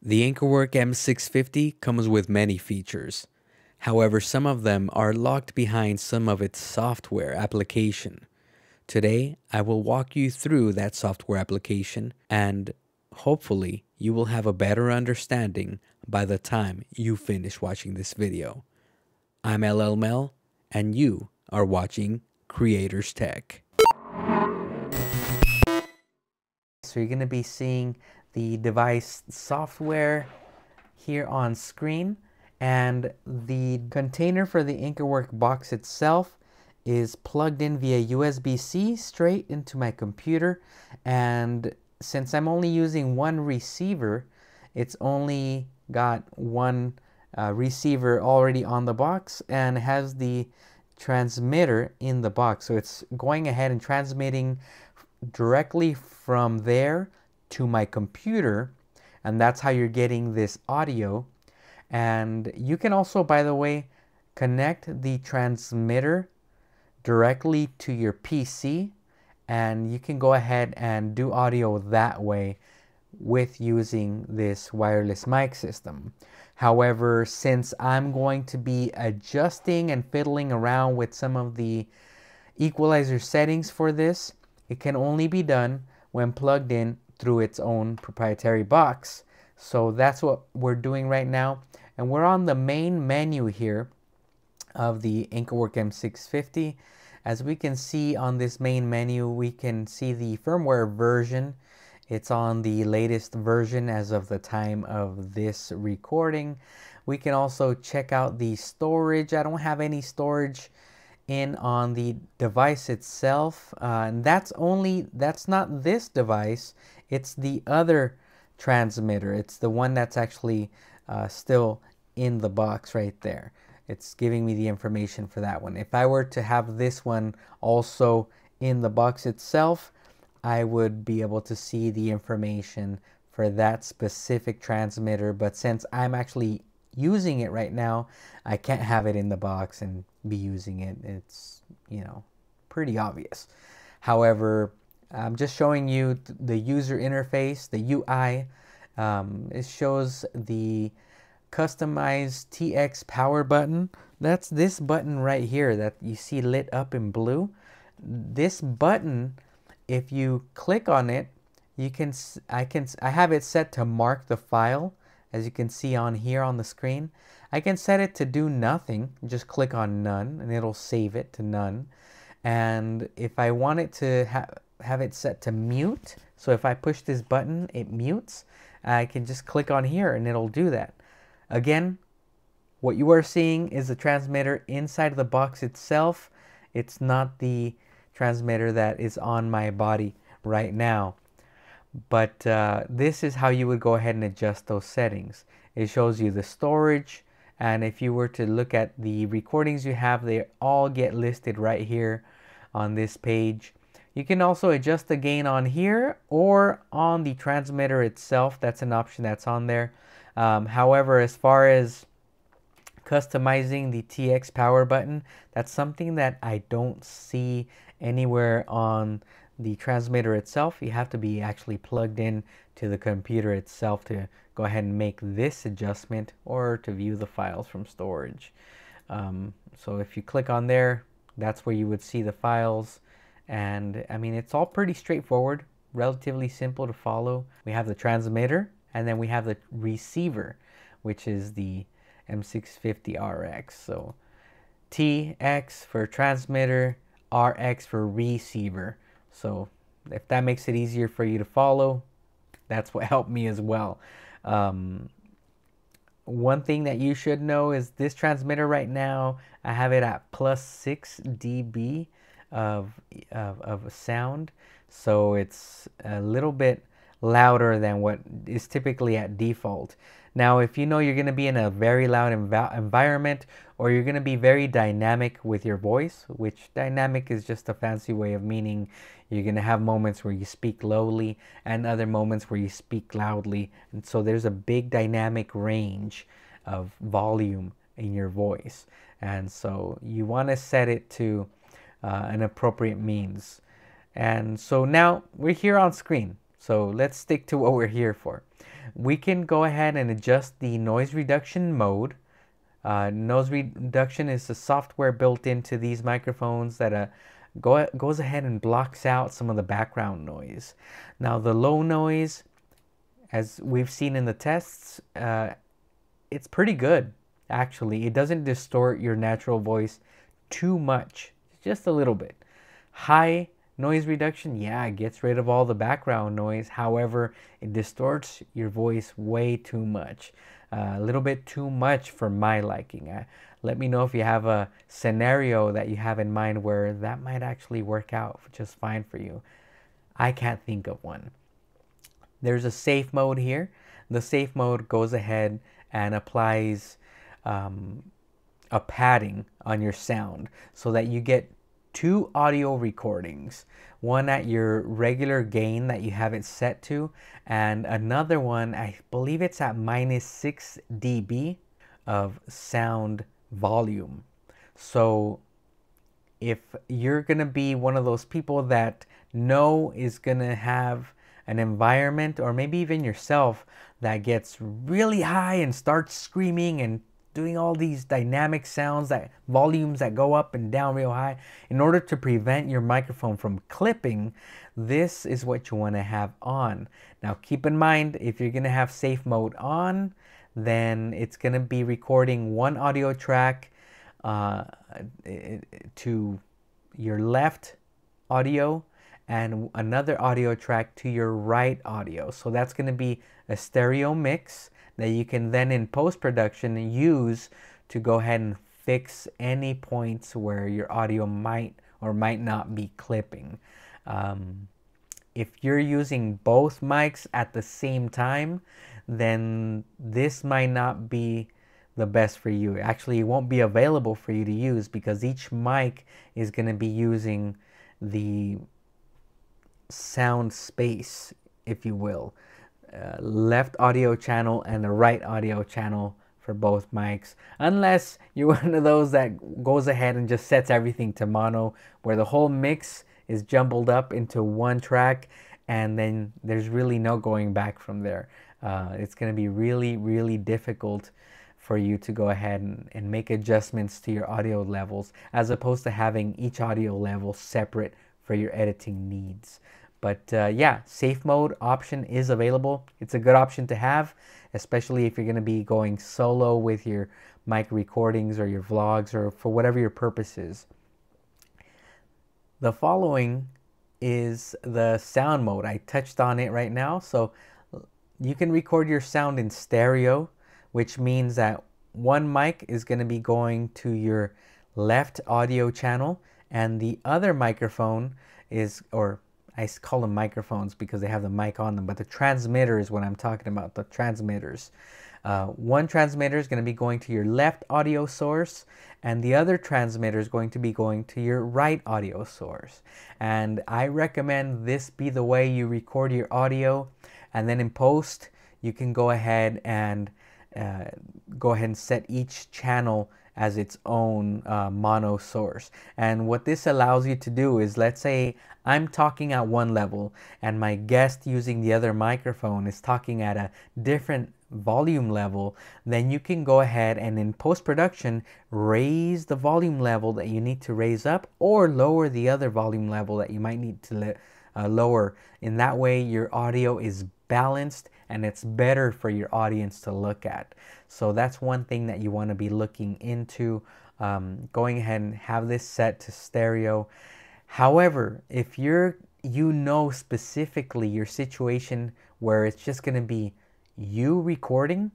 The Ankerwork M650 comes with many features. However, some of them are locked behind some of its software application. Today, I will walk you through that software application and hopefully you will have a better understanding by the time you finish watching this video. I'm LL Mel and you are watching Creators TEK. So you're going to be seeing the device software here on screen. And the container for the Ankerwork box itself is plugged in via USB-C straight into my computer. And since I'm only using one receiver it's only got one uh, receiver already on the box and has the transmitter in the box. So it's going ahead and transmitting directly from there to my computer and that's how you're getting this audio and you can also by the way connect the transmitter directly to your PC and you can go ahead and do audio that way with using this wireless mic system. However, since I'm going to be adjusting and fiddling around with some of the equalizer settings for this, it can only be done when plugged in through its own proprietary box. So that's what we're doing right now. And we're on the main menu here of the Ankerwork M650. As we can see on this main menu, we can see the firmware version. It's on the latest version as of the time of this recording. We can also check out the storage. I don't have any storage in on the device itself. Uh, and that's only, that's not this device. It's the other transmitter. It's the one that's actually uh, still in the box right there. It's giving me the information for that one. If I were to have this one also in the box itself, I would be able to see the information for that specific transmitter. But since I'm actually using it right now, I can't have it in the box and be using it. It's, you know, pretty obvious. However, I'm just showing you the user interface, the UI. Um, it shows the customized TX power button. That's this button right here that you see lit up in blue. This button, if you click on it, you can I can I have it set to mark the file as you can see on here on the screen. I can set it to do nothing. Just click on none and it'll save it to none. And if I want it to have have it set to mute. So if I push this button, it mutes. I can just click on here and it'll do that. Again, what you are seeing is the transmitter inside of the box itself. It's not the transmitter that is on my body right now. But uh, this is how you would go ahead and adjust those settings. It shows you the storage. And if you were to look at the recordings you have, they all get listed right here on this page. You can also adjust the gain on here or on the transmitter itself. That's an option that's on there. Um, however, as far as customizing the TX power button, that's something that I don't see anywhere on the transmitter itself. You have to be actually plugged in to the computer itself to go ahead and make this adjustment or to view the files from storage. Um, so if you click on there, that's where you would see the files. And I mean, it's all pretty straightforward, relatively simple to follow. We have the transmitter and then we have the receiver, which is the M650RX. So TX for transmitter, RX for receiver. So if that makes it easier for you to follow, that's what helped me as well. Um, one thing that you should know is this transmitter right now, I have it at plus 6 dB of, of, of sound. So it's a little bit louder than what is typically at default. Now, if you know you're going to be in a very loud env environment or you're going to be very dynamic with your voice, which dynamic is just a fancy way of meaning you're going to have moments where you speak lowly and other moments where you speak loudly. And so there's a big dynamic range of volume in your voice. And so you want to set it to uh, an appropriate means. And so now we're here on screen. So let's stick to what we're here for. we can go ahead and adjust the noise reduction mode. Uh, noise reduction is the software built into these microphones that uh, go, goes ahead and blocks out some of the background noise. Now the low noise, as we've seen in the tests, uh, it's pretty good actually. It doesn't distort your natural voice too much, just a little bit. High noise reduction, yeah, it gets rid of all the background noise. However, it distorts your voice way too much. Uh, a little bit too much for my liking. Uh, let me know if you have a scenario that you have in mind where that might actually work out just fine for you. I can't think of one. There's a safe mode here. The safe mode goes ahead and applies um, a padding on your sound so that you get two audio recordings one at your regular gain that you have it set to and another one i believe it's at minus 6 db of sound volume. So if you're going to be one of those people that know is going to have an environment or maybe even yourself that gets really high and starts screaming and doing all these dynamic sounds that volumes that go up and down real high. In order to prevent your microphone from clipping this is what you want to have on. Now keep in mind if you're going to have safe mode on then it's going to be recording one audio track uh, to your left audio and another audio track to your right audio. So that's going to be a stereo mix that you can then in post-production use to go ahead and fix any points where your audio might or might not be clipping. Um, if you're using both mics at the same time, then this might not be the best for you. Actually, it won't be available for you to use because each mic is going to be using the sound space, if you will. Uh, left audio channel and the right audio channel for both mics unless you're one of those that goes ahead and just sets everything to mono where the whole mix is jumbled up into one track and then there's really no going back from there. Uh, it's going to be really really difficult for you to go ahead and, and make adjustments to your audio levels as opposed to having each audio level separate for your editing needs but uh, yeah, safe mode option is available. It's a good option to have, especially if you're going to be going solo with your mic recordings or your vlogs or for whatever your purpose is. The following is the sound mode. I touched on it right now. So you can record your sound in stereo, which means that one mic is going to be going to your left audio channel and the other microphone is, or I call them microphones because they have the mic on them, but the transmitter is what I'm talking about, the transmitters. Uh, one transmitter is going to be going to your left audio source, and the other transmitter is going to be going to your right audio source. And I recommend this be the way you record your audio, and then in post, you can go ahead and uh, go ahead and set each channel as its own uh, mono source. And what this allows you to do is, let's say I'm talking at one level and my guest using the other microphone is talking at a different volume level, then you can go ahead and in post-production raise the volume level that you need to raise up or lower the other volume level that you might need to uh, lower. In that way, your audio is balanced and it's better for your audience to look at. So that's one thing that you want to be looking into. Um, going ahead and have this set to stereo. However, if you're you know specifically your situation where it's just going to be you recording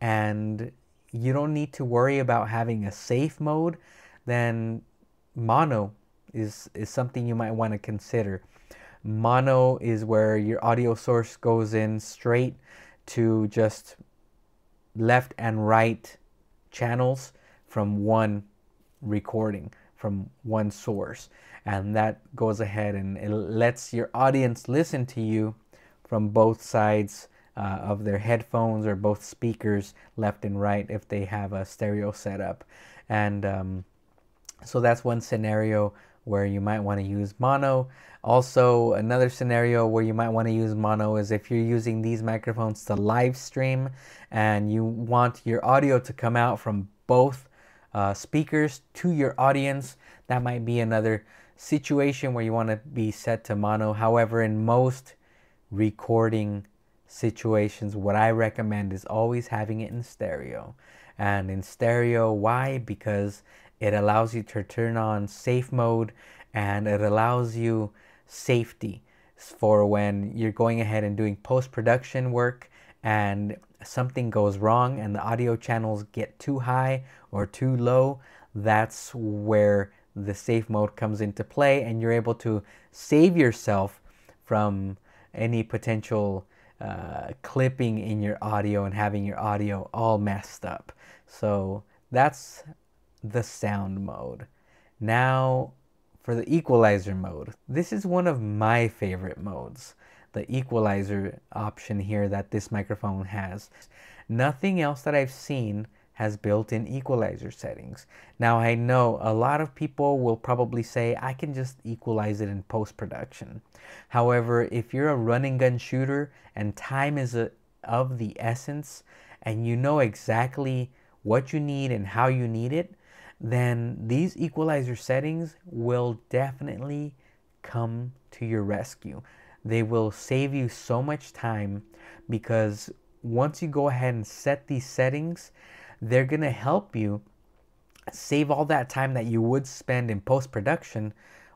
and you don't need to worry about having a safe mode, then mono is, is something you might want to consider. Mono is where your audio source goes in straight to just left and right channels from one recording, from one source. And that goes ahead and it lets your audience listen to you from both sides uh, of their headphones or both speakers, left and right, if they have a stereo setup. And um, so that's one scenario where you might want to use mono. Also, another scenario where you might want to use mono is if you're using these microphones to live stream and you want your audio to come out from both uh, speakers to your audience. That might be another situation where you want to be set to mono. However, in most recording situations, what I recommend is always having it in stereo. And in stereo, why? Because it allows you to turn on safe mode and it allows you safety for when you're going ahead and doing post production work and something goes wrong and the audio channels get too high or too low. That's where the safe mode comes into play and you're able to save yourself from any potential uh, clipping in your audio and having your audio all messed up. So that's the sound mode. Now for the equalizer mode. This is one of my favorite modes, the equalizer option here that this microphone has. Nothing else that I've seen has built-in equalizer settings. Now I know a lot of people will probably say I can just equalize it in post-production. However, if you're a run and gun shooter and time is a, of the essence and you know exactly what you need and how you need it, then these equalizer settings will definitely come to your rescue. They will save you so much time because once you go ahead and set these settings, they're going to help you save all that time that you would spend in post production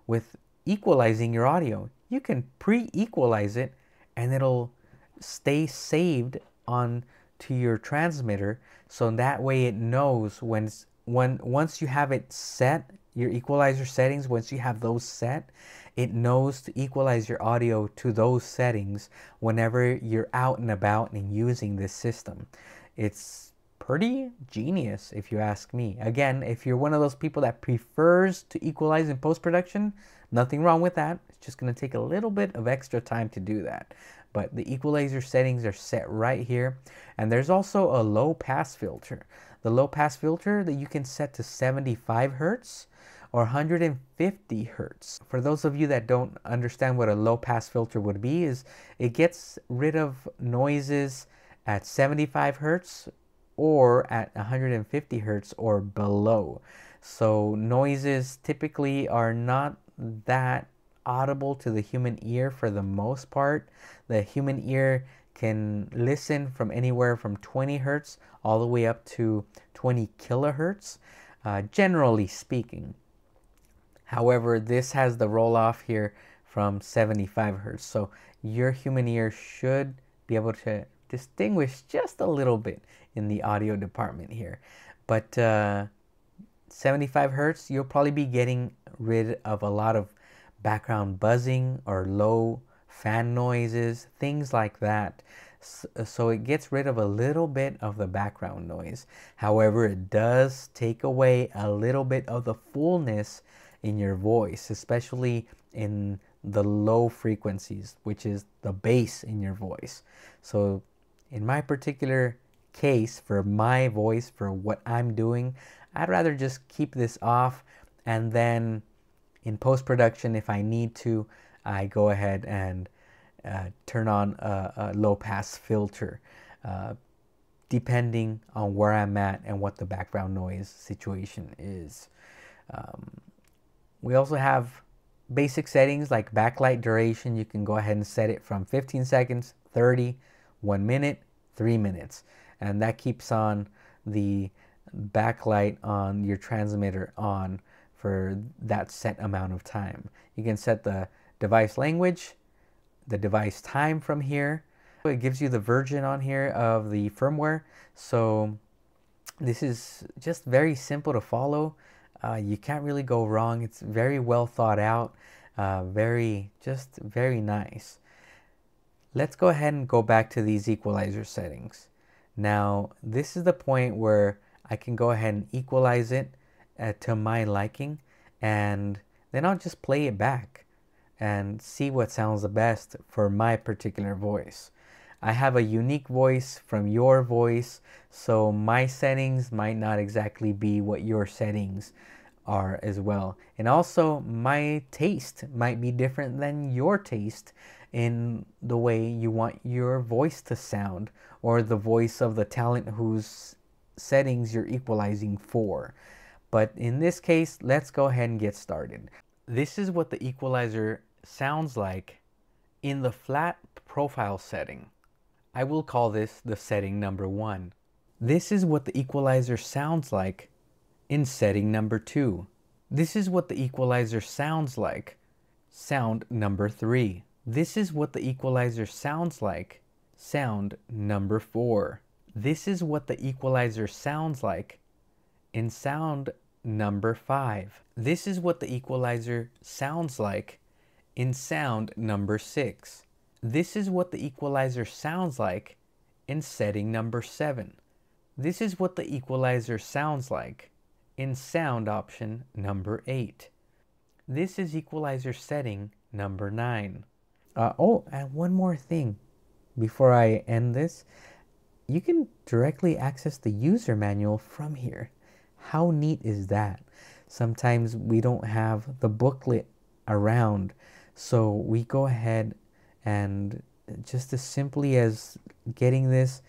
with equalizing your audio. You can pre equalize it and it'll stay saved on to your transmitter so that way it knows when when once you have it set your equalizer settings once you have those set it knows to equalize your audio to those settings whenever you're out and about and using this system it's pretty genius if you ask me. Again, if you're one of those people that prefers to equalize in post-production, nothing wrong with that. It's just going to take a little bit of extra time to do that. But the equalizer settings are set right here. And there's also a low pass filter. The low pass filter that you can set to 75 hertz or 150 hertz. For those of you that don't understand what a low pass filter would be is it gets rid of noises at 75 hertz or at 150 hertz or below. So noises typically are not that audible to the human ear for the most part. The human ear can listen from anywhere from 20 hertz all the way up to 20 kilohertz, uh, generally speaking. However, this has the roll off here from 75 hertz. So your human ear should be able to distinguish just a little bit in the audio department here. But uh, 75 hertz, you'll probably be getting rid of a lot of background buzzing or low fan noises, things like that. So it gets rid of a little bit of the background noise. However, it does take away a little bit of the fullness in your voice, especially in the low frequencies, which is the bass in your voice. So in my particular case, for my voice, for what I'm doing, I'd rather just keep this off and then in post production, if I need to, I go ahead and uh, turn on a, a, low pass filter uh, depending on where I'm at and what the background noise situation is. Um, we also have basic settings like backlight duration. You can go ahead and set it from 15 seconds, 30, 1 minute, 3 minutes and that keeps on the backlight on your transmitter on for that set amount of time. You can set the device language, the device time from here. It gives you the version on here of the firmware. So this is just very simple to follow. Uh, you can't really go wrong. It's very well thought out. Uh, very, just very nice. Let's go ahead and go back to these equalizer settings. Now, this is the point where I can go ahead and equalize it uh, to my liking and then I'll just play it back and see what sounds the best for my particular voice. I have a unique voice from your voice, so my settings might not exactly be what your settings are as well. And also, my taste might be different than your taste in the way you want your voice to sound or the voice of the talent whose settings you're equalizing for. But in this case, let's go ahead and get started. This is what the equalizer sounds like in the flat profile setting. I will call this the setting number one. This is what the equalizer sounds like in setting number two. This is what the equalizer sounds like. Sound number three. This is what the equalizer sounds like. Sound number four. This is what the equalizer sounds like in sound number five. This is what the equalizer sounds like in sound number six. This is what the equalizer sounds like in setting number seven. This is what the equalizer sounds like in sound option number 8. This is equalizer setting number 9. Uh, oh, and one more thing before I end this. You can directly access the user manual from here. How neat is that? Sometimes we don't have the booklet around, so we go ahead and just as simply as getting this,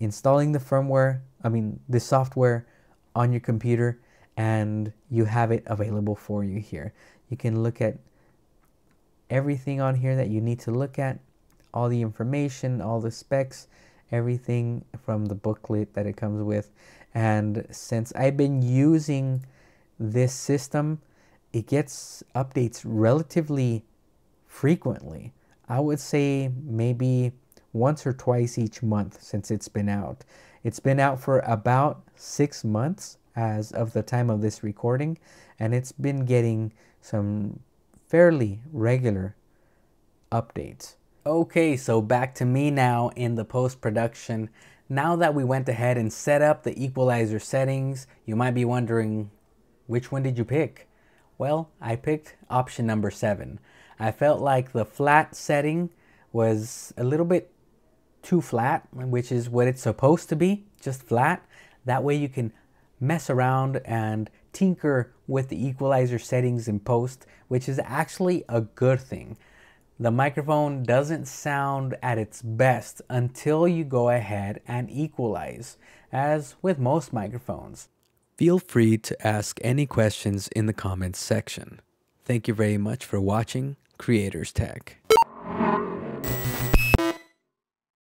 installing the firmware, I mean, the software on your computer, and you have it available for you here. You can look at everything on here that you need to look at, all the information, all the specs, everything from the booklet that it comes with. And since I've been using this system, it gets updates relatively frequently. I would say maybe once or twice each month since it's been out. It's been out for about six months as of the time of this recording, and it's been getting some fairly regular updates. Okay, so back to me now in the post production. Now that we went ahead and set up the equalizer settings, you might be wondering, which one did you pick? Well, I picked option number seven. I felt like the flat setting was a little bit too flat, which is what it's supposed to be, just flat. That way you can mess around and tinker with the equalizer settings in post, which is actually a good thing. The microphone doesn't sound at its best until you go ahead and equalize, as with most microphones. Feel free to ask any questions in the comments section. Thank you very much for watching Creators TEK.